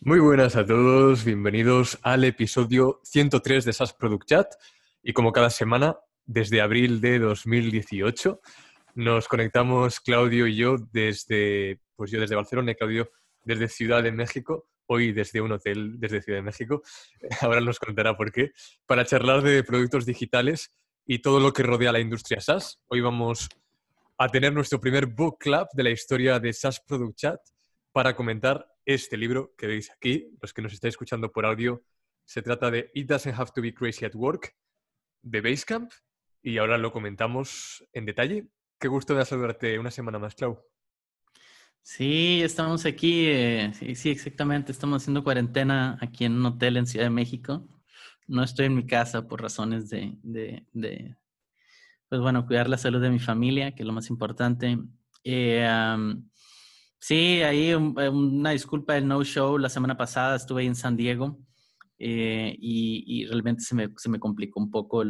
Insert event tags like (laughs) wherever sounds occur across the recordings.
Muy buenas a todos, bienvenidos al episodio 103 de SAS Product Chat. Y como cada semana, desde abril de 2018, nos conectamos Claudio y yo desde, pues yo desde Barcelona y Claudio desde Ciudad de México, hoy desde un hotel desde Ciudad de México, (laughs) ahora nos contará por qué, para charlar de productos digitales y todo lo que rodea la industria SaaS. Hoy vamos a tener nuestro primer book club de la historia de SaaS Product Chat para comentar este libro que veis aquí, los que nos estáis escuchando por audio, se trata de It Doesn't Have to Be Crazy at Work, de Basecamp, y ahora lo comentamos en detalle. Qué gusto de saludarte una semana más, Clau. Sí, estamos aquí, eh, sí, sí, exactamente, estamos haciendo cuarentena aquí en un hotel en Ciudad de México. No estoy en mi casa por razones de, pues bueno, cuidar la salud de mi familia, que es lo más importante. Eh, Sí, ahí eh, una disculpa del no-show. La semana pasada estuve ahí en San Diego eh, y, realmente se me, se me, complicó un poco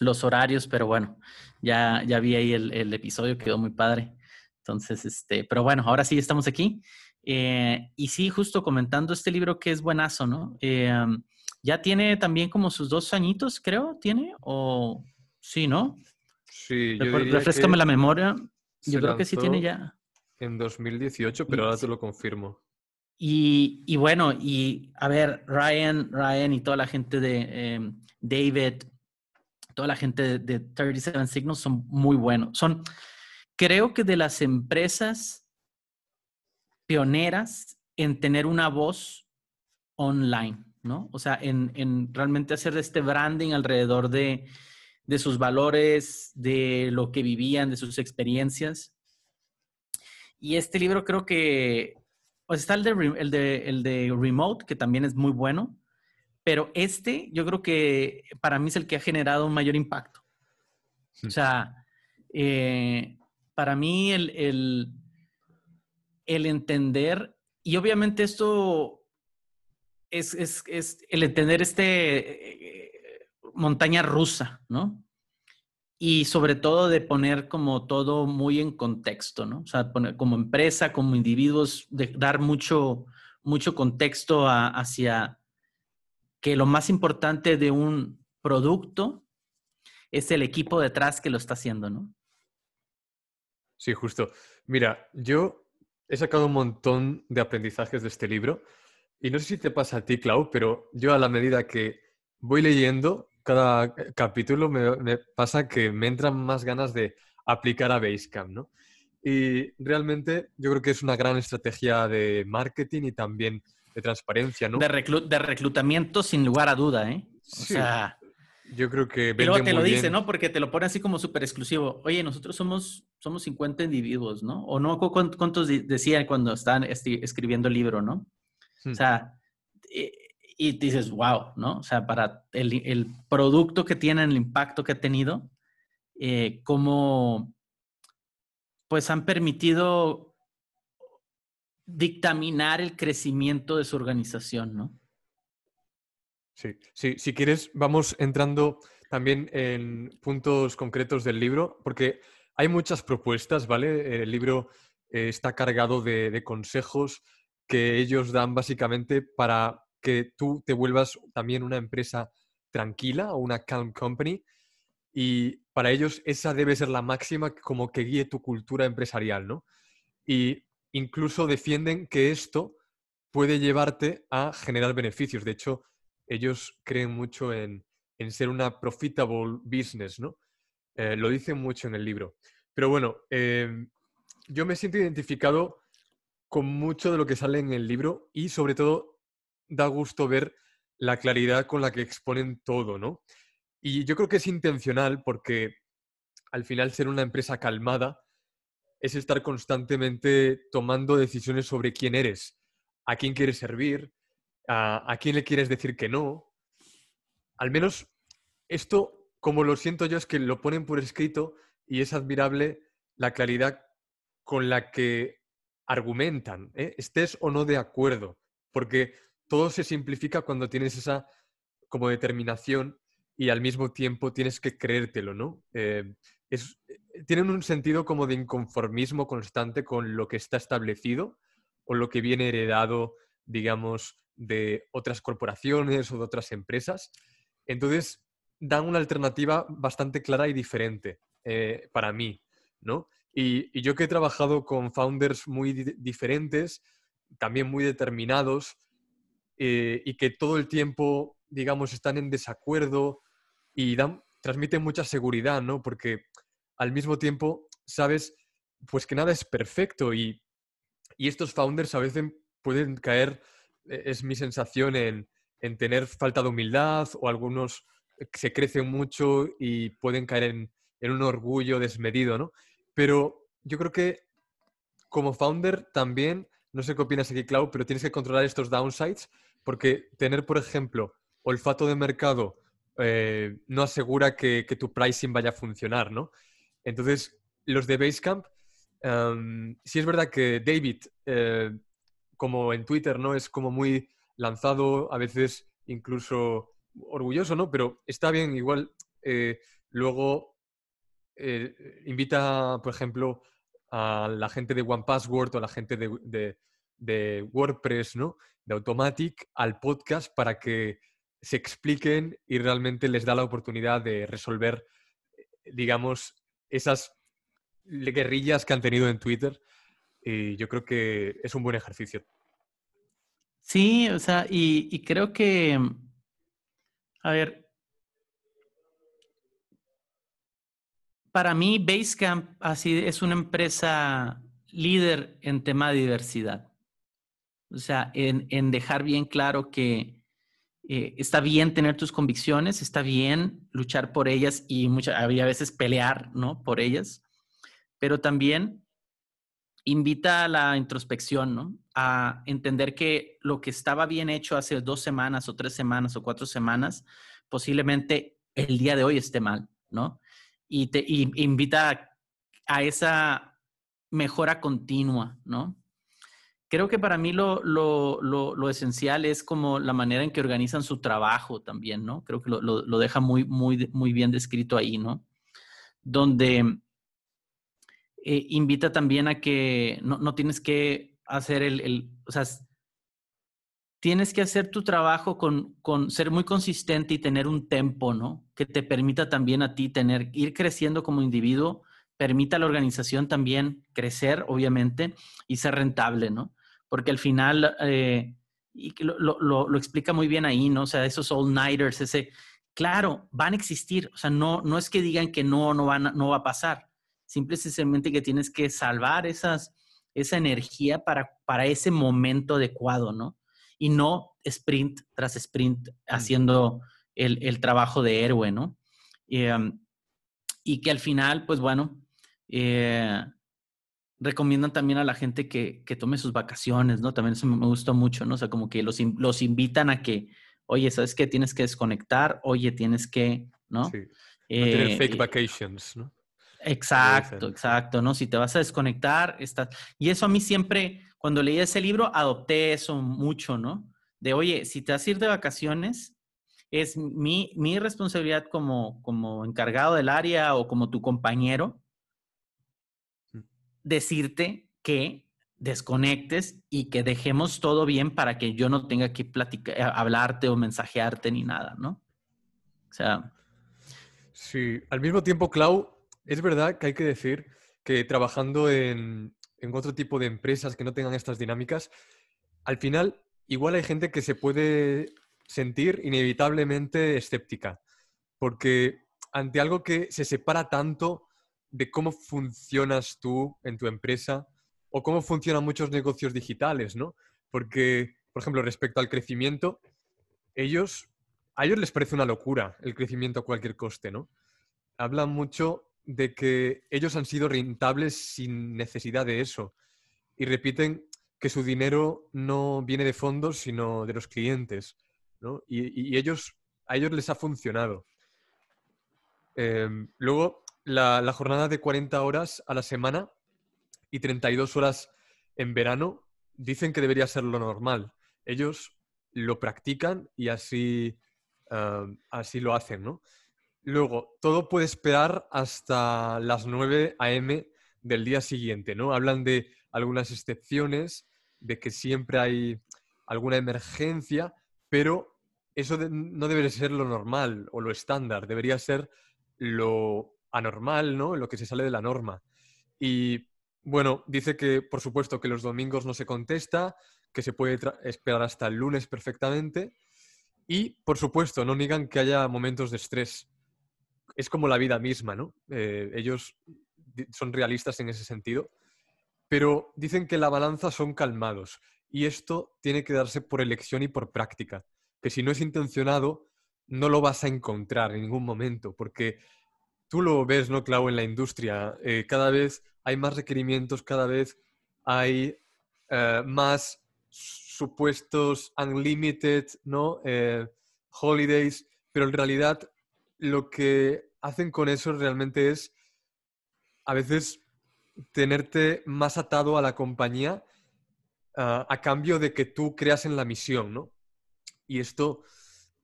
los horarios, pero bueno, ya, ya vi ahí el, episodio, quedó muy padre. Entonces, este, pero bueno, ahora sí estamos aquí. Eh, y sí, justo comentando este libro que es buenazo, ¿no? ya tiene también como sus dos añitos, creo, ¿tiene? O sí, ¿no? Sí, yo Refrescame la memoria. Yo creo que sí tiene ya. En 2018, pero ahora te lo confirmo. Y, bueno, y a ver, Ryan, Ryan y toda la gente de em, David, toda la gente de, 37 Signals son muy buenos. Son, creo que de las empresas pioneras en tener una voz online, ¿no? O sea, en, en realmente hacer este branding alrededor de, de sus valores, de lo que vivían, de sus experiencias. Y este libro creo que, pues está el de, el de, el de Remote, que también es muy bueno, pero este yo creo que para mí es el que ha generado un mayor impacto. O sea, eh, para mí el, el, el, entender, y obviamente esto es, es, es el entender este eh, montaña rusa, ¿no? Y sobre todo de poner como todo muy en contexto, ¿no? O sea, poner como empresa, como individuos, de dar mucho, mucho contexto hacia que lo más importante de un producto es el equipo detrás que lo está haciendo, ¿no? Sí, justo. Mira, yo he sacado un montón de aprendizajes de este libro y no sé si te pasa a ti, Clau, pero yo a la medida que voy leyendo, cada capítulo me, pasa que me entran más ganas de aplicar a Basecamp, ¿no? Y realmente yo creo que es una gran estrategia de marketing y también de transparencia, ¿no? De, reclutamiento sin lugar a duda, ¿eh? O sea... Yo creo que... Y luego te lo dice, ¿no? Porque te lo pone así como súper exclusivo. Oye, nosotros somos, somos 50 individuos, ¿no? O no, ¿cuántos decía cuando estaban escribiendo el libro, ¿no? O hmm. sea, eh, y dices, wow, ¿no? O sea, para el, producto que tiene, el impacto que ha tenido, eh, cómo pues han permitido dictaminar el crecimiento de su organización, ¿no? Sí, sí, si quieres, vamos entrando también en puntos concretos del libro, porque hay muchas propuestas, ¿vale? El libro eh, está cargado de consejos que ellos dan básicamente para que tú te vuelvas también una empresa tranquila o una calm company. Y para ellos esa debe ser la máxima como que guíe tu cultura empresarial, ¿no? Y incluso defienden que esto puede llevarte a generar beneficios. De hecho, ellos creen mucho en, ser una profitable business, ¿no? Eh, lo dicen mucho en el libro. Pero bueno, em, yo me siento identificado con mucho de lo que sale en el libro y sobre todo da gusto ver la claridad con la que exponen todo, ¿no? Y yo creo que es intencional porque al final ser una empresa calmada es estar constantemente tomando decisiones sobre quién eres, a quién quieres servir, a, quién le quieres decir que no. Al menos esto, como lo siento yo, es que lo ponen por escrito y es admirable la claridad con la que argumentan, ¿eh? estés o no de acuerdo, porque todo se simplifica cuando tienes esa como determinación y al mismo tiempo tienes que creértelo, ¿no? Eh, eh, tienen un sentido como de inconformismo constante con lo que está establecido o lo que viene heredado digamos, de otras corporaciones o de otras empresas. Entonces, dan una alternativa bastante clara y diferente eh, para mí, ¿no? Y, yo que he trabajado con founders muy diferentes, también muy determinados, eh, y que todo el tiempo, digamos, están en desacuerdo y dan, transmiten mucha seguridad, ¿no? Porque al mismo tiempo sabes, pues que nada es perfecto y, y estos founders a veces pueden caer, e-, es mi sensación, en, en tener falta de humildad o algunos se crecen mucho y pueden caer en, en un orgullo desmedido, ¿no? Pero yo creo que como founder también, no sé qué opinas aquí, Clau, pero tienes que controlar estos downsides porque tener, por ejemplo, olfato de mercado eh, no asegura que, tu pricing vaya a funcionar, ¿no? Entonces, los de Basecamp, um, sí es verdad que David, eh, como en Twitter, ¿no? Es como muy lanzado, a veces incluso orgulloso, ¿no? Pero está bien, igual eh, luego invita, por ejemplo, a la gente de One Password o a la gente de, WordPress, ¿no? De Automatic al podcast para que se expliquen y realmente les da la oportunidad de resolver, digamos, esas guerrillas que han tenido en Twitter. Y yo creo que es un buen ejercicio. Sí, o sea, y creo que, a ver, para mí Basecamp así es una empresa líder en tema de diversidad. O sea, en, dejar bien claro que eh, está bien tener tus convicciones, está bien luchar por ellas y muchas, había veces pelear, ¿no? Por ellas, pero también invita a la introspección, ¿no? A entender que lo que estaba bien hecho hace dos semanas o tres semanas o cuatro semanas, posiblemente el día de hoy esté mal, ¿no? y te invita a, esa mejora continua, ¿no? Creo que para mí lo, lo, esencial es como la manera en que organizan su trabajo también, ¿no? Creo que lo, deja muy, muy, muy bien descrito ahí, ¿no? Donde eh, invita también a que no, tienes que hacer el, el, o sea, tienes que hacer tu trabajo con, con, ser muy consistente y tener un tempo, ¿no? Que te permita también a ti tener, ir creciendo como individuo, permita a la organización también crecer, obviamente, y ser rentable, ¿no? Porque al final, eh, y lo, lo, lo, explica muy bien ahí, ¿no? O sea, esos all-nighters, ese, claro, van a existir, o sea, no, no es que digan que no, no, van, no va a pasar, simplemente que tienes que salvar esas, esa energía para, para ese momento adecuado, ¿no? y no sprint tras sprint haciendo el, trabajo de héroe, ¿no? Em, y que al final, pues bueno, eh, recomiendan también a la gente que, tome sus vacaciones, ¿no? También eso me gustó mucho, ¿no? O sea, como que los, los invitan a que, oye, ¿sabes qué? Tienes que desconectar, oye, tienes que, ¿no? Sí. Eh, fake vacations, ¿no? Exacto, exacto, ¿no? Si te vas a desconectar, estás... Y eso a mí siempre, cuando leí ese libro, adopté eso mucho, ¿no? De, oye, si te vas a ir de vacaciones, es mi, mi responsabilidad como, como encargado del área o como tu compañero. Decirte que desconectes y que dejemos todo bien para que yo no tenga que platicar, hablarte o mensajearte ni nada, ¿no? O sea. Sí, al mismo tiempo, Clau, es verdad que hay que decir que trabajando en, en otro tipo de empresas que no tengan estas dinámicas, al final igual hay gente que se puede sentir inevitablemente escéptica, porque ante algo que se separa tanto de cómo funcionas tú en tu empresa o cómo funcionan muchos negocios digitales, ¿no? Porque, por ejemplo, respecto al crecimiento, ellos, a ellos les parece una locura el crecimiento a cualquier coste, ¿no? Hablan mucho de que ellos han sido rentables sin necesidad de eso. Y repiten que su dinero no viene de fondos, sino de los clientes. Y, ellos, a ellos les ha funcionado. Em, luego, la, jornada de 40 horas a la semana y 32 horas en verano dicen que debería ser lo normal. Ellos lo practican y así, así lo hacen, ¿no? Luego, todo puede esperar hasta las 9 a.m. del día siguiente, ¿no? Hablan de algunas excepciones, de que siempre hay alguna emergencia, pero eso no debe ser lo normal o lo estándar, debería ser lo anormal, ¿no? Lo que se sale de la norma. Y bueno, dice que por supuesto que los domingos no se contesta, que se puede esperar hasta el lunes perfectamente. Y por supuesto, no niegan que haya momentos de estrés. Es como la vida misma, ¿no? Eh, ellos son realistas en ese sentido. Pero dicen que la balanza son calmados. Y esto tiene que darse por elección y por práctica. Que si no es intencionado, no lo vas a encontrar en ningún momento. Porque tú lo ves, ¿no, Clau, en la industria? Eh, cada vez hay más requerimientos, cada vez hay eh, más supuestos unlimited, ¿no? Eh, holidays, pero en realidad lo que hacen con eso realmente es a veces tenerte más atado a la compañía ah, a cambio de que tú creas en la misión, ¿no? Y esto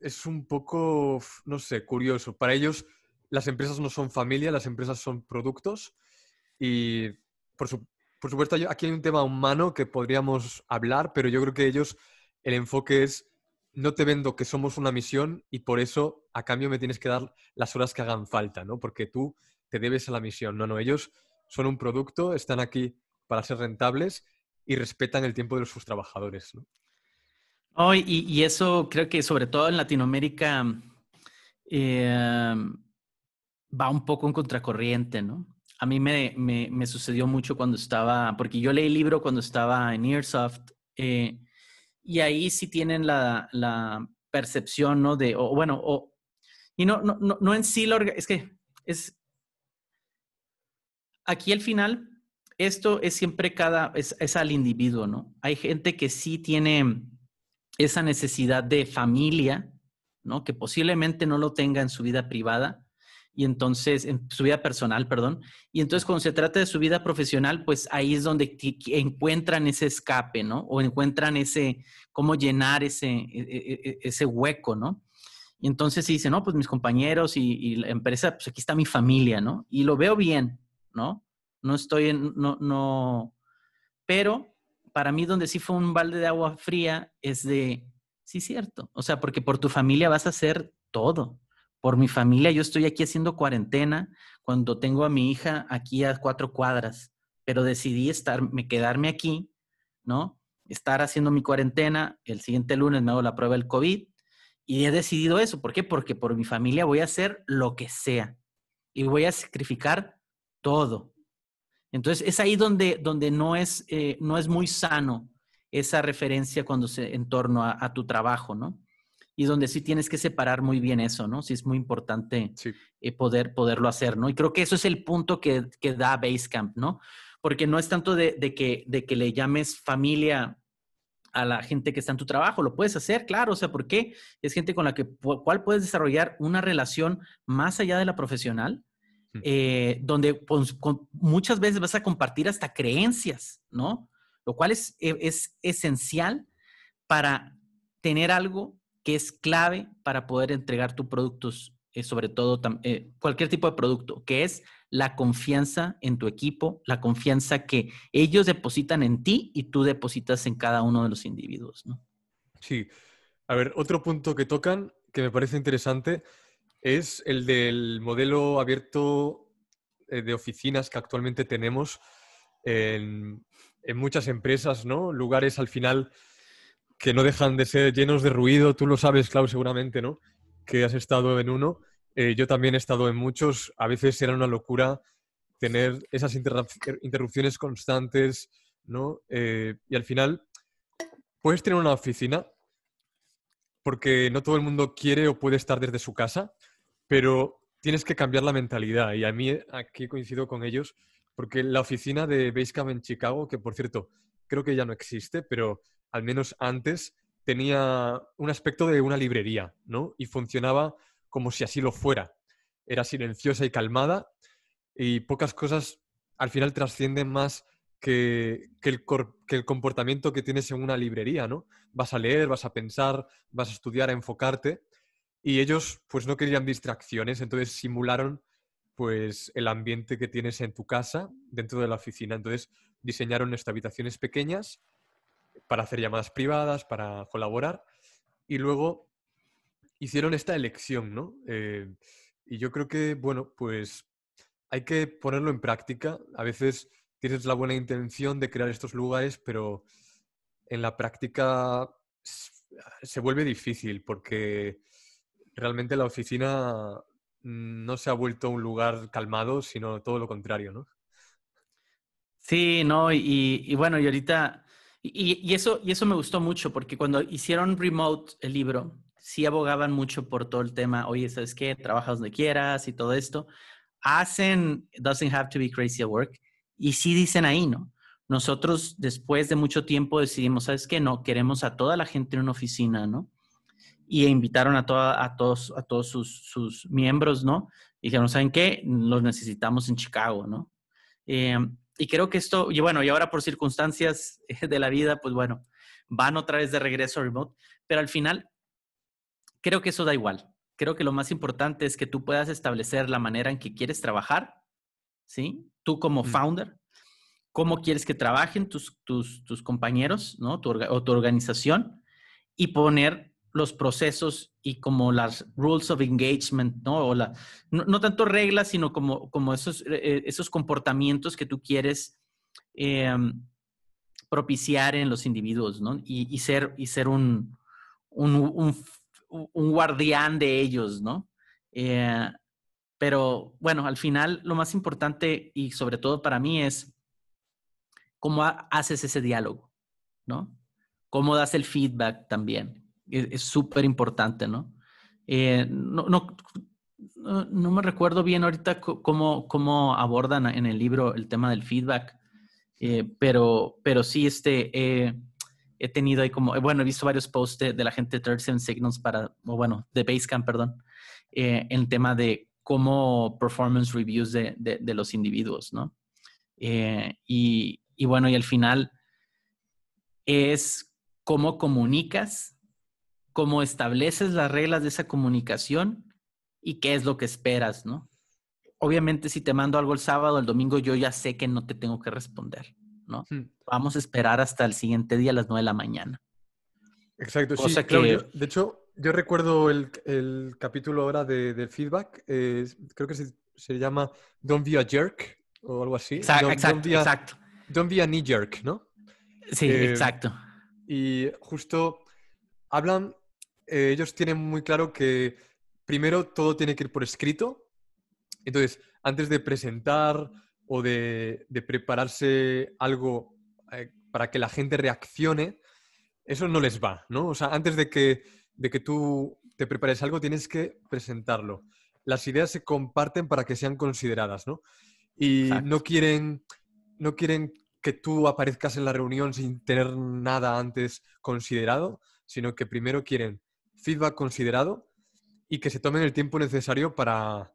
es un poco, no sé, curioso. Para ellos las empresas no son familia, las empresas son productos y por, supuesto, aquí hay un tema humano que podríamos hablar, pero yo creo que ellos, el enfoque es, no te vendo que somos una misión y por eso a cambio me tienes que dar las horas que hagan falta, ¿no? Porque tú te debes a la misión. No, no, ellos son un producto, están aquí para ser rentables y respetan el tiempo de sus trabajadores, ¿no? y, eso creo que sobre todo en Latinoamérica eh, va un poco en contracorriente, ¿no? a mí me, me, sucedió mucho cuando estaba, porque yo leí el libro cuando estaba en Airsoft, eh, y ahí sí tienen la, la percepción, ¿no? De, o bueno, o, y no, no, no, en sí, es que es, aquí al final, esto es siempre cada, es, es al individuo, ¿no? Hay gente que sí tiene esa necesidad de familia, ¿no? Que posiblemente no lo tenga en su vida privada, y entonces, en su vida personal, perdón, y entonces cuando se trata de su vida profesional, pues ahí es donde encuentran ese escape, ¿no? O encuentran ese, cómo llenar ese, e, e, e, ese hueco, ¿no? Y entonces sí dice, no, pues mis compañeros y, la empresa, pues aquí está mi familia, ¿no? Y lo veo bien, ¿no? No estoy en, no, no, pero para mí donde sí fue un balde de agua fría es de, sí, cierto, o sea, porque por tu familia vas a hacer todo, por mi familia. Yo estoy aquí haciendo cuarentena cuando tengo a mi hija aquí a cuatro cuadras, pero decidí estar, quedarme aquí, ¿no? Estar haciendo mi cuarentena. El siguiente lunes me hago la prueba del COVID y he decidido eso. ¿Por qué? Porque por mi familia voy a hacer lo que sea y voy a sacrificar todo. Entonces es ahí donde, donde no, es, eh, no es muy sano esa referencia cuando se en torno a tu trabajo, ¿no? Y donde sí tienes que separar muy bien eso, ¿no? Sí es muy importante eh, poder, poderlo hacer, ¿no? Y creo que eso es el punto que, que da Basecamp, ¿no? Porque no es tanto de, de, que, de que le llames familia a la gente que está en tu trabajo, lo puedes hacer, claro, o sea, ¿por qué? Es gente con la que cual puedes desarrollar una relación más allá de la profesional, eh, donde pues, muchas veces vas a compartir hasta creencias, ¿no? Lo cual es, e, es esencial para tener algo que es clave para poder entregar tus productos, eh, sobre todo eh, cualquier tipo de producto, que es la confianza en tu equipo, la confianza que ellos depositan en ti y tú depositas en cada uno de los individuos, ¿no? Sí. A ver, otro punto que tocan que me parece interesante es el del modelo abierto eh, de oficinas que actualmente tenemos en, en muchas empresas, ¿no? Lugares al final que no dejan de ser llenos de ruido. Tú lo sabes, Clau, seguramente, ¿no? Que has estado en uno. Eh, yo también he estado en muchos. A veces era una locura tener esas interrupciones constantes, ¿no? Eh, y al final, puedes tener una oficina, porque no todo el mundo quiere o puede estar desde su casa, pero tienes que cambiar la mentalidad. Y a mí aquí coincido con ellos, porque la oficina de Basecamp en Chicago, que por cierto, creo que ya no existe, pero al menos antes, tenía un aspecto de una librería, ¿no? Y funcionaba como si así lo fuera. Era silenciosa y calmada y pocas cosas al final trascienden más que, el, que, el, comportamiento que tienes en una librería, ¿no? Vas a leer, vas a pensar, vas a estudiar, a enfocarte. Y ellos pues no querían distracciones, entonces simularon pues el ambiente que tienes en tu casa dentro de la oficina. Entonces diseñaron estas habitaciones pequeñas para hacer llamadas privadas, para colaborar. Y luego hicieron esta elección, ¿no? Eh, y yo creo que, bueno, pues hay que ponerlo en práctica. A veces tienes la buena intención de crear estos lugares, pero en la práctica se vuelve difícil porque realmente la oficina no se ha vuelto un lugar calmado, sino todo lo contrario, ¿no? Sí, no, y, bueno, y ahorita, y, eso, y eso me gustó mucho, porque cuando hicieron Remote el libro, sí abogaban mucho por todo el tema, oye, ¿sabes qué? Trabajas donde quieras y todo esto. Hacen Doesn't Have to Be Crazy at Work, y sí dicen ahí, ¿no? Nosotros después de mucho tiempo decidimos, ¿sabes qué? No, queremos a toda la gente en una oficina, ¿no? Y invitaron a, a todos, a todos sus, sus miembros, ¿no? Y dijeron, ¿saben qué? Los necesitamos en Chicago, ¿no? Eh, y creo que esto, y bueno, y ahora por circunstancias de la vida, pues bueno, van otra vez de regreso a remote, pero al final creo que eso da igual. Creo que lo más importante es que tú puedas establecer la manera en que quieres trabajar, ¿sí? Tú como founder, cómo quieres que trabajen tus, tus, tus compañeros, ¿no? o tu organización y poner los procesos y como las rules of engagement, ¿no? O la, no, tanto reglas, sino como, como esos, eh, esos comportamientos que tú quieres em, propiciar en los individuos, ¿no? Y, ser, y ser un, un, un, guardián de ellos, ¿no? Eh, pero bueno, al final lo más importante y sobre todo para mí es cómo haces ese diálogo, ¿no? Cómo das el feedback también es súper importante, ¿no? Eh, no, no, no, me recuerdo bien ahorita cómo, cómo abordan en el libro el tema del feedback, eh, pero, pero sí, este, he tenido ahí como, bueno, he visto varios posts de, la gente de 37 Signals para, o bueno, de Basecamp, perdón, eh, en tema de cómo performance reviews de, de, los individuos, ¿no? y, y bueno, y al final es cómo comunicas cómo estableces las reglas de esa comunicación y qué es lo que esperas, ¿no? Obviamente, si te mando algo el sábado, el domingo, yo ya sé que no te tengo que responder, ¿no? Hmm. Vamos a esperar hasta el siguiente día a las nueve de la mañana. Exacto, sí, de hecho, yo recuerdo el, capítulo ahora de, del feedback, creo que se, llama Don't be a jerk o algo así. Exacto, exacto. Don't be a knee jerk, ¿no? Sí, eh, exacto. Y justo hablan eh, ellos tienen muy claro que primero todo tiene que ir por escrito. Entonces, antes de presentar o de, prepararse algo eh, para que la gente reaccione, eso no les va, ¿no? O sea, antes de que, de que tú te prepares algo, tienes que presentarlo. Las ideas se comparten para que sean consideradas, ¿no? Y no quieren, no quieren que tú aparezcas en la reunión sin tener nada antes considerado, sino que primero quieren feedback considerado y que se tomen el tiempo necesario para,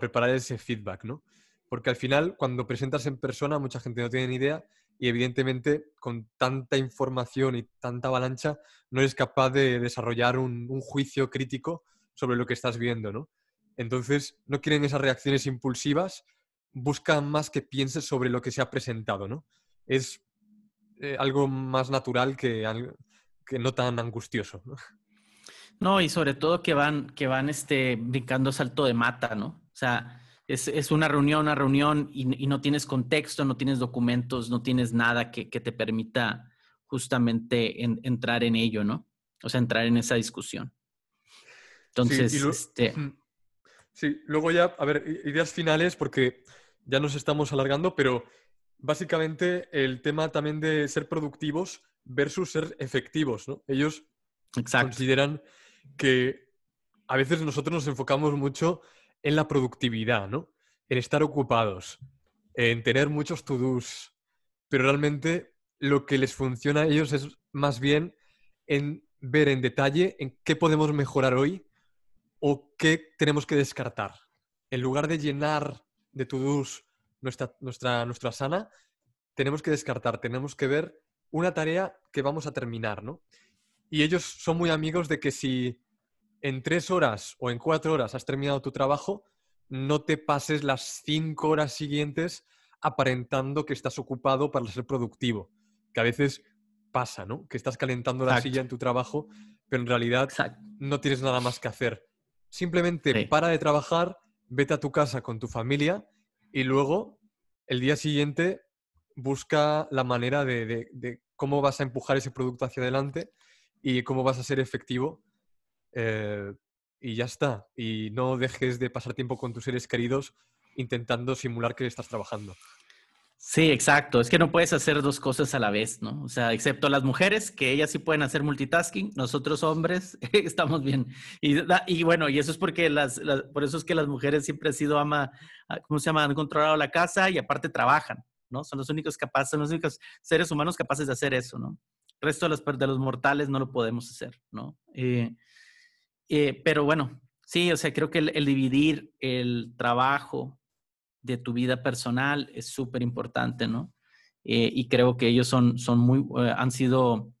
preparar ese feedback, ¿no? Porque al final, cuando presentas en persona, mucha gente no tiene ni idea y evidentemente con tanta información y tanta avalancha no eres capaz de desarrollar un, juicio crítico sobre lo que estás viendo, ¿no? Entonces, no quieren esas reacciones impulsivas, buscan más que pienses sobre lo que se ha presentado, ¿no? Es eh, algo más natural que, que no tan angustioso. ¿no? No, y sobre todo que van, que van este, brincando salto de mata, ¿no? O sea, es, una reunión, una reunión y, no tienes contexto, no tienes documentos, no tienes nada que, te permita justamente entrar en ello, ¿no? O sea, entrar en esa discusión. Entonces, sí, este... Sí, luego ya, a ver, ideas finales, porque ya nos estamos alargando, pero básicamente el tema también de ser productivos versus ser efectivos, ¿no? Ellos consideran que a veces nosotros nos enfocamos mucho en la productividad, ¿no? En estar ocupados, en tener muchos to-dos, pero realmente lo que les funciona a ellos es más bien en ver en detalle en qué podemos mejorar hoy o qué tenemos que descartar. En lugar de llenar de to-dos nuestra, nuestra, nuestra sana, tenemos que descartar, tenemos que ver una tarea que vamos a terminar, ¿no? Y ellos son muy amigos de que si en tres horas o en cuatro horas has terminado tu trabajo, no te pases las cinco horas siguientes aparentando que estás ocupado para ser productivo. Que a veces pasa, ¿no? Que estás calentando la silla en tu trabajo, pero en realidad no tienes nada más que hacer. Simplemente para de trabajar, vete a tu casa con tu familia y luego el día siguiente busca la manera de, cómo vas a empujar ese producto hacia adelante y cómo vas a ser efectivo. Eh, y ya está. Y no dejes de pasar tiempo con tus seres queridos intentando simular que estás trabajando. Sí, exacto. Es que no puedes hacer dos cosas a la vez, ¿no? O sea, excepto las mujeres, que ellas sí pueden hacer multitasking, nosotros hombres (laughs) estamos bien. Y, bueno, y eso es porque las, por eso es que las mujeres siempre han sido ama, ah, ¿cómo se llama? Han controlado la casa y aparte trabajan, ¿no? Son los únicos capaces, son los únicos seres humanos capaces de hacer eso, ¿no? Resto de los, de los mortales no lo podemos hacer, ¿no? Eh, eh, pero bueno, sí, o sea, creo que el dividir el trabajo de tu vida personal es súper importante, ¿no? Eh, y creo que ellos son, son muy, eh, han sido,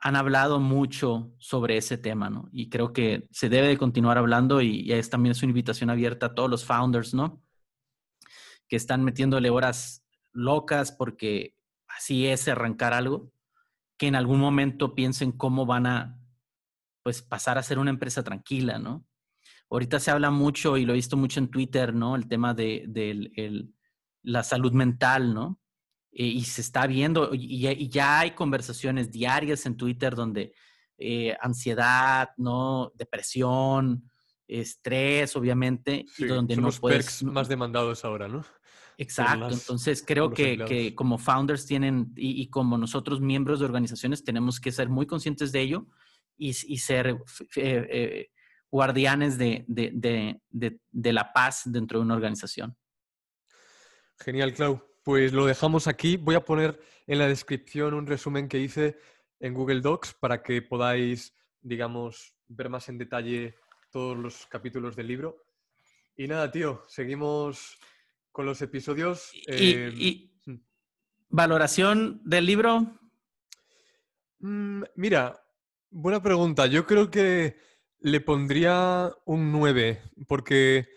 han hablado mucho sobre ese tema, ¿no? Y creo que se debe de continuar hablando y, es, también es una invitación abierta a todos los founders, ¿no? Que están metiéndole horas locas porque así es arrancar algo, que en algún momento piensen cómo van a, pues, pasar a ser una empresa tranquila, ¿no? Ahorita se habla mucho y lo he visto mucho en Twitter, ¿no? El tema de, la salud mental, ¿no? Eh, y se está viendo, y, ya hay conversaciones diarias en Twitter donde eh, ansiedad, ¿no? Depresión, estrés, obviamente, y donde son no los perks más demandados ahora, ¿no? Exacto, entonces creo que, como founders tienen y, como nosotros miembros de organizaciones tenemos que ser muy conscientes de ello y, ser eh, guardianes de, la paz dentro de una organización. Genial, Clau. Pues lo dejamos aquí. Voy a poner en la descripción un resumen que hice en Google Docs para que podáis, digamos, ver más en detalle todos los capítulos del libro. Y nada, tío, seguimos con los episodios. ¿Y, eh, hmm. valoración del libro? Mm, mira, buena pregunta. Yo creo que le pondría un 9, porque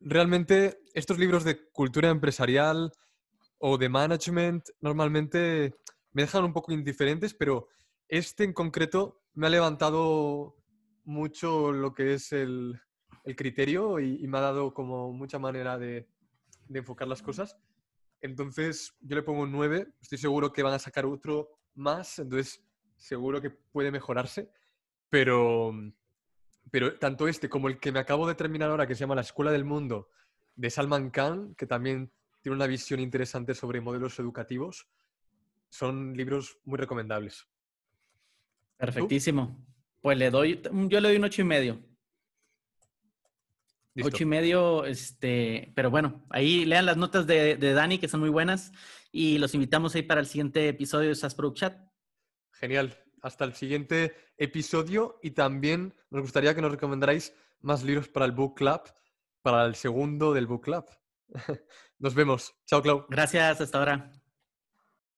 realmente estos libros de cultura empresarial o de management normalmente me dejan un poco indiferentes, pero este en concreto me ha levantado mucho lo que es el, criterio y, me ha dado como mucha manera de, de, enfocar las cosas. Entonces yo le pongo un 9, estoy seguro que van a sacar otro más, entonces seguro que puede mejorarse, pero pero tanto este como el que me acabo de terminar ahora, que se llama La Escuela del Mundo, de Salman Khan, que también tiene una visión interesante sobre modelos educativos, son libros muy recomendables. Perfectísimo. Pues le doy, yo le doy un ocho y medio. Ocho y medio, este, pero bueno, ahí lean las notas de, de, Dani, que son muy buenas, y los invitamos ahí para el siguiente episodio de SAS Product Chat. Genial hasta el siguiente episodio y también nos gustaría que nos recomendarais más libros para el Book Club, para el segundo del Book Club. (laughs) nos vemos. Chao, Clau. Gracias, hasta ahora.